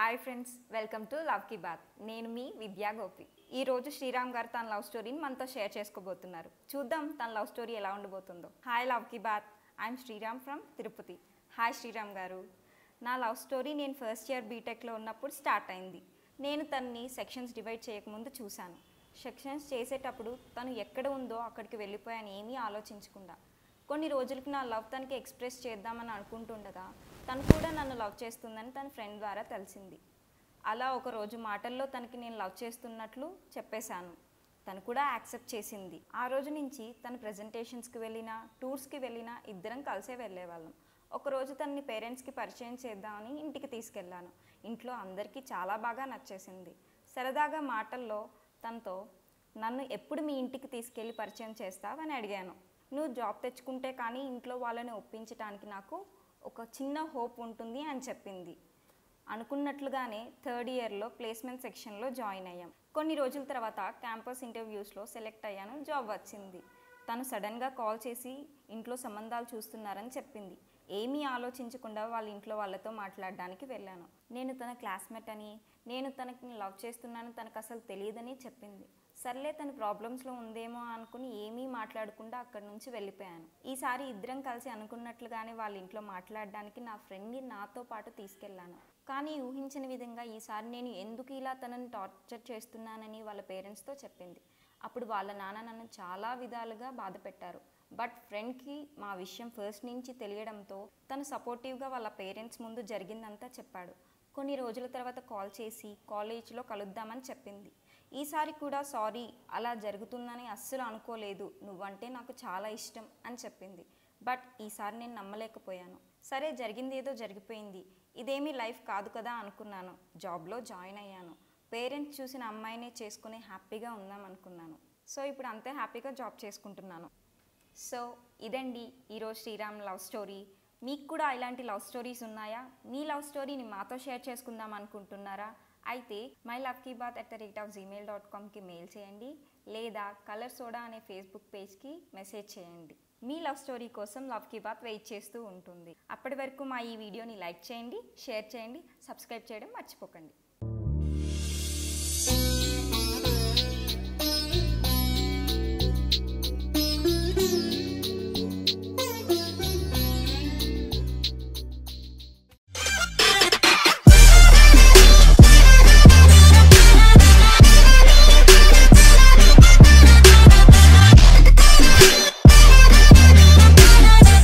Hi friends welcome to లవ్కి బాత్ నేను మీ విద్యా గోపి. ఈ రోజు శ్రీరామ్ గారు తన లవ్ స్టోరీని మనతో షేర్ చేసుకోబోతున్నారు. చూద్దాం తన లవ్ స్టోరీ ఎలా ఉండబోతుందో. హాయ్ లవ్కి bath I'm Sriram from Tirupati hi Sriram గారు. నా లవ్ స్టోరీ నేను ఫస్ట్ ఇయర్ బీటెక్లో ఉన్నప్పుడు స్టార్ట్ అయింది. నేను తనని సెక్షన్స్ డివైడ్ చేయకముందు చూశాను. సెక్షన్స్ చేసేటప్పుడు తను ఎక్కడ ఉందో అక్కడికి వెళ్ళిపోయాను ఏమీ ఆలోచించకుండా. కొన్ని రోజులకి నా లవ్ తనకి ఎక్స్ప్రెస్ చేద్దామని అనుకుంటుండగా తను కూడా నన్ను లవ్ చేస్తుందని తన ఫ్రెండ్ ద్వారా తెలిసింది. అలా ఒక రోజు మాటల్లో తనకి నేను లవ్ చేస్తున్నట్లు చెప్పేశాను. తను కూడా యాక్సెప్ట్ చేసింది. ఆ రోజు నుంచి తన ప్రజెంటేషన్స్కి వెళ్ళినా టూర్స్కి వెళ్ళినా ఇద్దరం కలిసే వెళ్ళేవాళ్ళం. ఒకరోజు తనని పేరెంట్స్కి పరిచయం చేద్దామని ఇంటికి తీసుకెళ్ళాను. ఇంట్లో అందరికీ చాలా బాగా నచ్చేసింది. సరదాగా మాటల్లో తనతో నన్ను ఎప్పుడు మీ ఇంటికి తీసుకెళ్ళి పరిచయం చేస్తావని అడిగాను. నువ్వు జాబ్ తెచ్చుకుంటే కానీ ఇంట్లో వాళ్ళని ఒప్పించడానికి నాకు ఒక చిన్న హోప్ ఉంటుంది అని చెప్పింది. అనుకున్నట్లుగానే థర్డ్ ఇయర్లో ప్లేస్మెంట్ సెక్షన్లో జాయిన్ అయ్యాం. కొన్ని రోజుల తర్వాత క్యాంపస్ ఇంటర్వ్యూస్లో సెలెక్ట్ అయ్యాను జాబ్ వచ్చింది. తను సడన్గా కాల్ చేసి ఇంట్లో సంబంధాలు చూస్తున్నారని చెప్పింది. ఏమీ ఆలోచించకుండా వాళ్ళ ఇంట్లో వాళ్ళతో మాట్లాడడానికి వెళ్ళాను. నేను తన క్లాస్మేట్ అని నేను తనకి లవ్ చేస్తున్నాను తనకు అసలు తెలియదని చెప్పింది. సర్లే తన ప్రాబ్లమ్స్లో ఉందేమో అనుకుని ఏమీ మాట్లాడకుండా అక్కడి నుంచి వెళ్ళిపోయాను. ఈసారి ఇద్దరం కలిసి అనుకున్నట్లుగానే వాళ్ళ ఇంట్లో మాట్లాడడానికి నా ఫ్రెండ్ని నాతో పాటు తీసుకెళ్ళాను. కానీ ఊహించిన విధంగా ఈసారి నేను ఎందుకు ఇలా తనని టార్చర్ చేస్తున్నానని వాళ్ళ పేరెంట్స్తో చెప్పింది. అప్పుడు వాళ్ళ నాన్న నన్ను చాలా విధాలుగా బాధ పెట్టారు. బట్ ఫ్రెండ్కి మా విషయం ఫస్ట్ నుంచి తెలియడంతో తను సపోర్టివ్గా వాళ్ళ పేరెంట్స్ ముందు జరిగిందంతా చెప్పాడు. కొన్ని రోజుల తర్వాత కాల్ చేసి కాలేజ్లో కలుద్దామని చెప్పింది. ఈసారి కూడా సారీ అలా జరుగుతుందని అస్సలు అనుకోలేదు. నువ్వంటే నాకు చాలా ఇష్టం అని చెప్పింది. బట్ ఈసారి నేను నమ్మలేకపోయాను. సరే జరిగింది ఏదో జరిగిపోయింది. ఇదేమీ లైఫ్ కాదు కదా అనుకున్నాను. జాబ్లో జాయిన్ అయ్యాను. పేరెంట్స్ చూసిన అమ్మాయినే చేసుకుని హ్యాపీగా ఉందాం అనుకున్నాను. సో ఇప్పుడు అంతే హ్యాపీగా జాబ్ చేసుకుంటున్నాను. సో ఇదండి ఈరోజు శ్రీరామ్ లవ్ స్టోరీ. మీకు కూడా ఇలాంటి లవ్ స్టోరీస్ ఉన్నాయా? మీ లవ్ స్టోరీని మాతో షేర్ చేసుకుందాం అనుకుంటున్నారా? అయితే my love Ki Baat at the rate of Gmail dot కామ్కి mail చేయండి లేదా కలర్ సోడా అనే ఫేస్బుక్ పేజ్కి మెసేజ్ చేయండి. మీ లవ్ స్టోరీ కోసం లవ్ కీ బాత్ వెయిట్ చేస్తూ ఉంటుంది. అప్పటి వరకు మా ఈ వీడియోని లైక్ చేయండి షేర్ చేయండి సబ్స్క్రైబ్ చేయడం మర్చిపోకండి.